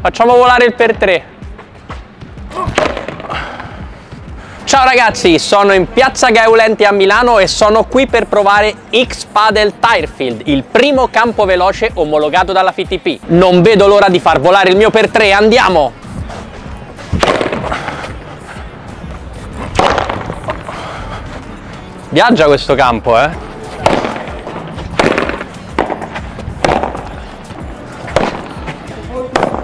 Facciamo volare il per 3. Ciao ragazzi, sono in piazza Gaeulenti a Milano e sono qui per provare X-Padel Tirefield, il primo campo veloce omologato dalla FTP. Non vedo l'ora di far volare il mio per 3, andiamo! Viaggia questo campo, eh?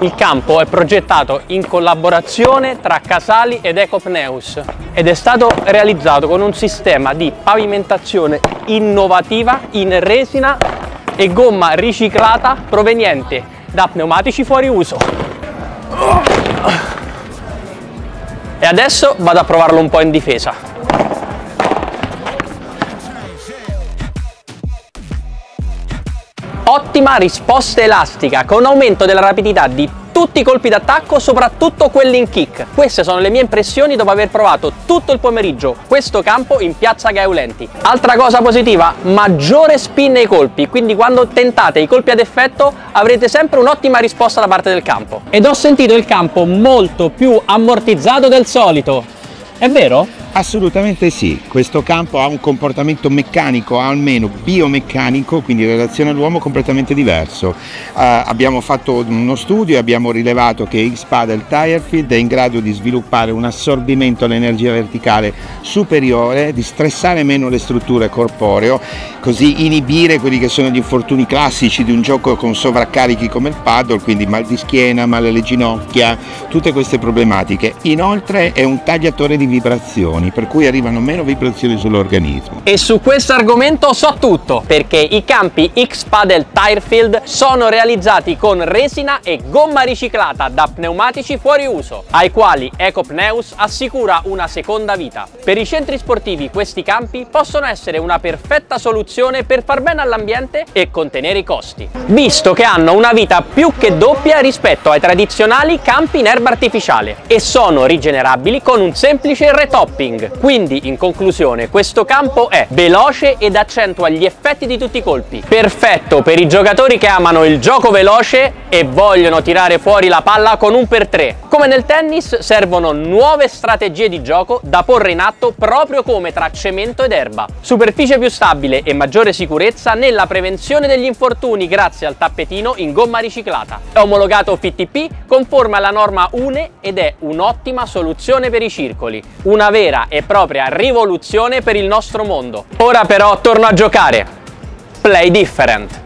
Il campo è progettato in collaborazione tra Casali ed Ecopneus ed è stato realizzato con un sistema di pavimentazione innovativa in resina e gomma riciclata proveniente da pneumatici fuori uso. E adesso vado a provarlo un po' in difesa. Ottima risposta elastica con aumento della rapidità di tutti i colpi d'attacco, soprattutto quelli in kick. Queste sono le mie impressioni dopo aver provato tutto il pomeriggio questo campo in piazza Gaeulenti. Altra cosa positiva, maggiore spin nei colpi, quindi quando tentate i colpi ad effetto avrete sempre un'ottima risposta da parte del campo. Ed ho sentito il campo molto più ammortizzato del solito. È vero? Assolutamente sì, questo campo ha un comportamento meccanico, almeno biomeccanico, quindi in relazione all'uomo completamente diverso. Uh, abbiamo fatto uno studio e abbiamo rilevato che X-Paddle Tirefield è in grado di sviluppare un assorbimento all'energia verticale superiore, di stressare meno le strutture corporeo, così inibire quelli che sono gli infortuni classici di un gioco con sovraccarichi come il paddle, quindi mal di schiena, male alle ginocchia, tutte queste problematiche. Inoltre è un tagliatore di vibrazioni vibrazioni, per cui arrivano meno vibrazioni sull'organismo. E su questo argomento so tutto, perché i campi X-Paddle Tirefield sono realizzati con resina e gomma riciclata da pneumatici fuori uso, ai quali Ecopneus assicura una seconda vita. Per i centri sportivi questi campi possono essere una perfetta soluzione per far bene all'ambiente e contenere i costi, visto che hanno una vita più che doppia rispetto ai tradizionali campi in erba artificiale e sono rigenerabili con un semplice retopping swing. Quindi, in conclusione, questo campo è veloce ed accentua gli effetti di tutti i colpi. Perfetto per i giocatori che amano il gioco veloce e vogliono tirare fuori la palla con un per tre. Come nel tennis servono nuove strategie di gioco da porre in atto proprio come tra cemento ed erba. Superficie più stabile e maggiore sicurezza nella prevenzione degli infortuni grazie al tappetino in gomma riciclata. È omologato FTP, conforme alla norma UNE ed è un'ottima soluzione per i circoli. Una vera e propria rivoluzione per il nostro mondo. Ora però torno a giocare. Play different.